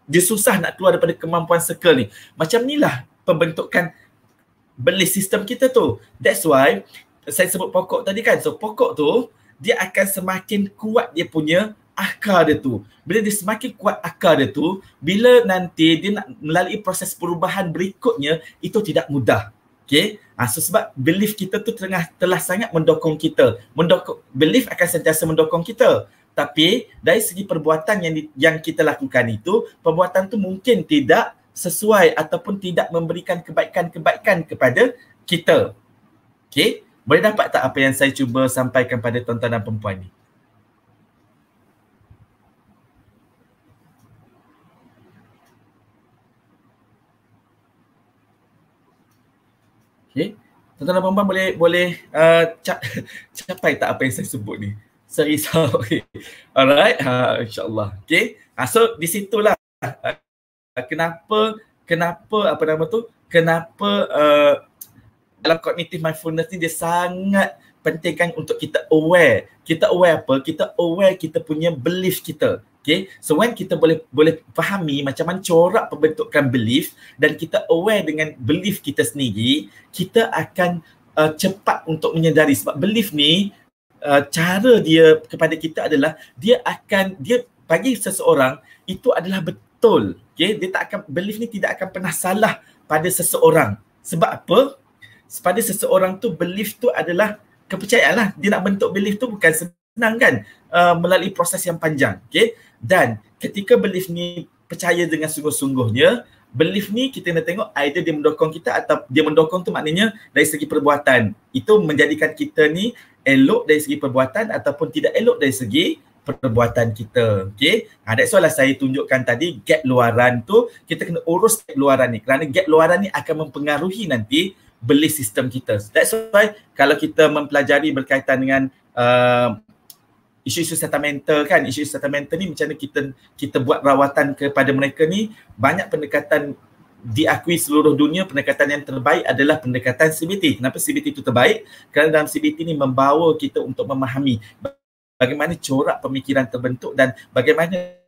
dia susah nak keluar daripada kemampuan circle ni. Macam inilah pembentukan belief sistem kita tu. That's why saya sebut pokok tadi kan. So pokok tu dia akan semakin kuat dia punya akar dia tu. Bila dia semakin kuat akar dia tu, bila nanti dia nak melalui proses perubahan berikutnya, itu tidak mudah. Okay. Ha, so sebab belief kita tu tengah telah sangat mendokong kita. Mendokong, belief akan sentiasa mendokong kita. Tapi dari segi perbuatan yang di, yang kita lakukan itu, perbuatan tu mungkin tidak sesuai ataupun tidak memberikan kebaikan-kebaikan kepada kita. Okay. Boleh dapat tak apa yang saya cuba sampaikan pada tuan-tuan dan perempuan ni? Okay. Tuan-tuan dan perempuan boleh boleh uh, cap, capai tak apa yang saya sebut ni? Saya risau. Okay. Alright. Uh, InsyaAllah. Okay. Uh, so di situlah uh, kenapa kenapa apa nama tu? Kenapa uh, dalam cognitive mindfulness ni dia sangat penting kan untuk kita aware. Kita aware apa? Kita aware kita punya belief kita. Okay. So when kita boleh boleh fahami macam mana corak pembentukan belief dan kita aware dengan belief kita sendiri, kita akan uh, cepat untuk menyedari sebab belief ni uh, cara dia kepada kita adalah dia akan dia bagi seseorang itu adalah betul. Okay. Dia tak akan belief ni tidak akan pernah salah pada seseorang. Sebab apa? pada seseorang tu belief tu adalah kepercayaan lah. Dia nak bentuk belief tu bukan senang kan uh, melalui proses yang panjang. Okay? Dan ketika belief ni percaya dengan sungguh-sungguhnya, belief ni kita nak tengok either dia mendokong kita atau dia mendokong tu maknanya dari segi perbuatan. Itu menjadikan kita ni elok dari segi perbuatan ataupun tidak elok dari segi perbuatan kita. Okay. Ha, that's why lah saya tunjukkan tadi gap luaran tu kita kena urus gap luaran ni. Kerana gap luaran ni akan mempengaruhi nanti belief sistem kita. That's why kalau kita mempelajari berkaitan dengan uh, isu-isu sentimental kan, isu-isu sentimental ni macam mana kita kita buat rawatan kepada mereka ni banyak pendekatan diakui seluruh dunia pendekatan yang terbaik adalah pendekatan CBT. Kenapa CBT itu terbaik? Kerana dalam CBT ni membawa kita untuk memahami bagaimana corak pemikiran terbentuk dan bagaimana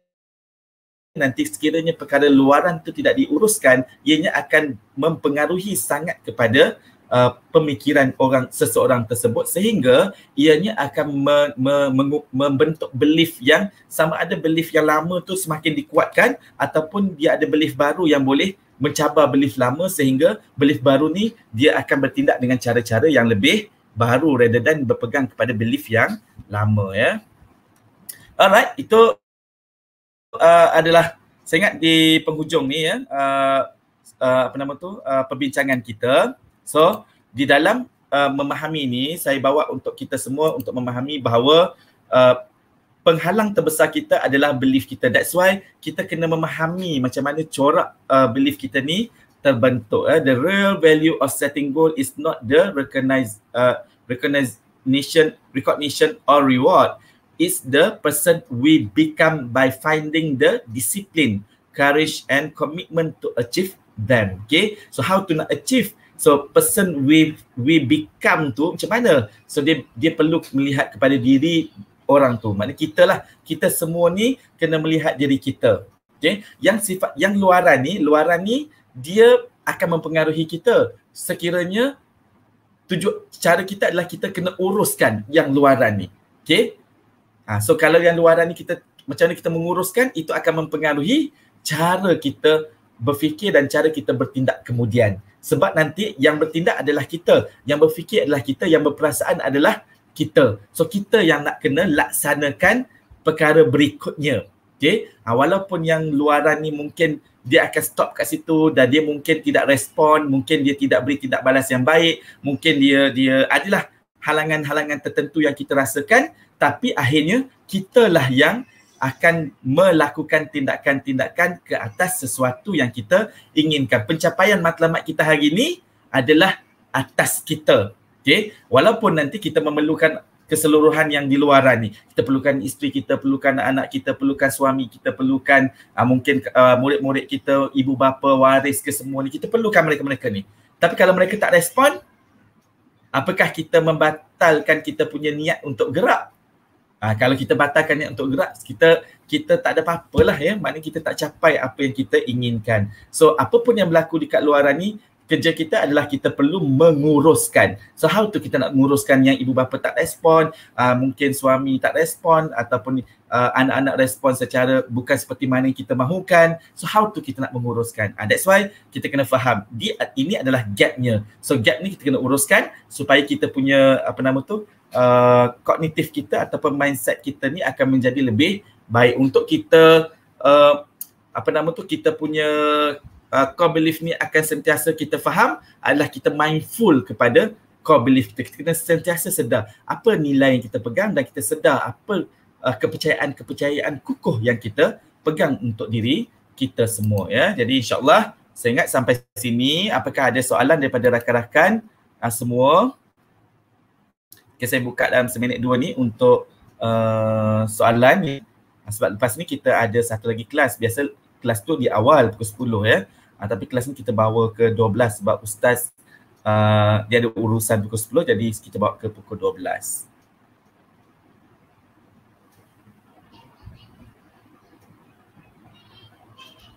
nanti sekiranya perkara luaran itu tidak diuruskan ianya akan mempengaruhi sangat kepada uh, pemikiran orang seseorang tersebut. Sehingga ianya akan me, me, me, membentuk belief yang sama ada belief yang lama tu semakin dikuatkan ataupun dia ada belief baru yang boleh mencabar belief lama sehingga belief baru ni dia akan bertindak dengan cara-cara yang lebih baru rather than berpegang kepada belief yang lama ya. Alright, itu uh, adalah saya ingat di penghujung ni ya uh, uh, apa nama tu uh, perbincangan kita. So di dalam uh, memahami ini saya bawa untuk kita semua untuk memahami bahawa uh, penghalang terbesar kita adalah belief kita. That's why kita kena memahami macam mana corak uh, belief kita ni terbentuk. Eh. The real value of setting goal is not the recognize uh, recognition recognition or reward is the person we become by finding the discipline, courage and commitment to achieve them. Okay, so how to not achieve? So person we we become tu macam mana? So dia dia perlu melihat kepada diri orang tu. Maknanya kita lah, kita semua ni kena melihat diri kita. Okay, yang sifat yang luaran ni, luaran ni dia akan mempengaruhi kita. Sekiranya tujuan cara kita adalah kita kena uruskan yang luaran ni. Okay, Ha, so kalau yang luaran ni kita macam mana kita menguruskan itu akan mempengaruhi cara kita berfikir dan cara kita bertindak kemudian. Sebab nanti yang bertindak adalah kita, yang berfikir adalah kita, yang berperasaan adalah kita. So kita yang nak kena laksanakan perkara berikutnya. Okay? Ha, walaupun yang luaran ni mungkin dia akan stop kat situ dan dia mungkin tidak respon, mungkin dia tidak beri tindak balas yang baik, mungkin dia dia adalah halangan-halangan tertentu yang kita rasakan tapi akhirnya kitalah yang akan melakukan tindakan-tindakan ke atas sesuatu yang kita inginkan. Pencapaian matlamat kita hari ini adalah atas kita. Okay? Walaupun nanti kita memerlukan keseluruhan yang di luaran ni. Kita perlukan isteri kita, perlukan anak kita, perlukan suami kita, perlukan uh, mungkin uh, murid-murid kita, ibu bapa, waris ke semua ni. Kita perlukan mereka-mereka ni. Tapi kalau mereka tak respon, apakah kita membatalkan kita punya niat untuk gerak? Ha, kalau kita batalkan niat untuk gerak, kita kita tak ada apa-apa lah ya. Maknanya kita tak capai apa yang kita inginkan. So apa pun yang berlaku dekat luaran ni, kerja kita adalah kita perlu menguruskan. So how tu kita nak menguruskan yang ibu bapa tak respon, uh, mungkin suami tak respon ataupun uh, anak-anak respon secara bukan seperti mana yang kita mahukan. So how tu kita nak menguruskan. Uh, that's why kita kena faham di, ini adalah gapnya. So gap ni kita kena uruskan supaya kita punya apa nama tu uh, kognitif kita ataupun mindset kita ni akan menjadi lebih baik untuk kita uh, apa nama tu kita punya uh, core belief ni akan sentiasa kita faham adalah kita mindful kepada core belief kita. Kita kena sentiasa sedar apa nilai yang kita pegang dan kita sedar apa uh, kepercayaan-kepercayaan kukuh yang kita pegang untuk diri kita semua ya. Jadi insyaAllah saya ingat sampai sini apakah ada soalan daripada rakan-rakan uh, semua? Okay, saya buka dalam seminit dua ni untuk uh, soalan. Sebab lepas ni kita ada satu lagi kelas. Biasa kelas tu di awal pukul 10 ya. Uh, tapi kelas ni kita bawa ke 12 sebab ustaz uh, dia ada urusan pukul 10 jadi kita bawa ke pukul 12.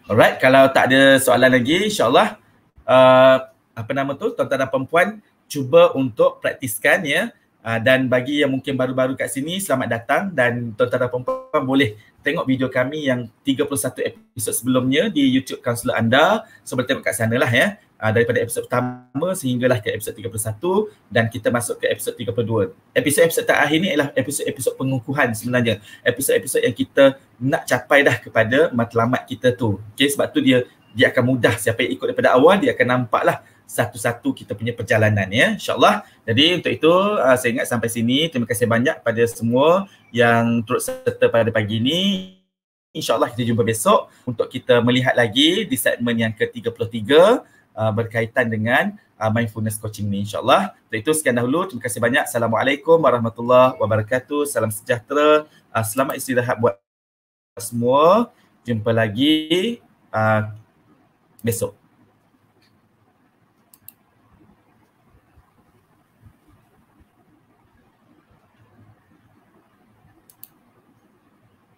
Alright, kalau tak ada soalan lagi insyaAllah uh, apa nama tu, tuan-tuan dan perempuan cuba untuk praktiskan ya uh, dan bagi yang mungkin baru-baru kat sini selamat datang dan tuan-tuan dan perempuan boleh tengok video kami yang 31 episod sebelumnya di YouTube kaunselor anda. So boleh tengok kat sana lah ya. Uh, daripada episod pertama sehinggalah ke episod 31 dan kita masuk ke episod 32. Episod-episod terakhir ni adalah episod-episod pengukuhan sebenarnya. Episod-episod yang kita nak capai dah kepada matlamat kita tu. Okay, sebab tu dia dia akan mudah siapa yang ikut daripada awal dia akan nampak lah satu-satu kita punya perjalanan ya insyaallah. Jadi untuk itu uh, saya ingat sampai sini. Terima kasih banyak pada semua yang turut serta pada pagi ini. Insyaallah kita jumpa besok untuk kita melihat lagi di segmen yang ke-33 uh, berkaitan dengan uh, mindfulness coaching ni insyaallah. Untuk itu sekian dahulu. Terima kasih banyak. Assalamualaikum warahmatullahi wabarakatuh. Salam sejahtera. Uh, selamat istirahat buat semua. Jumpa lagi uh, besok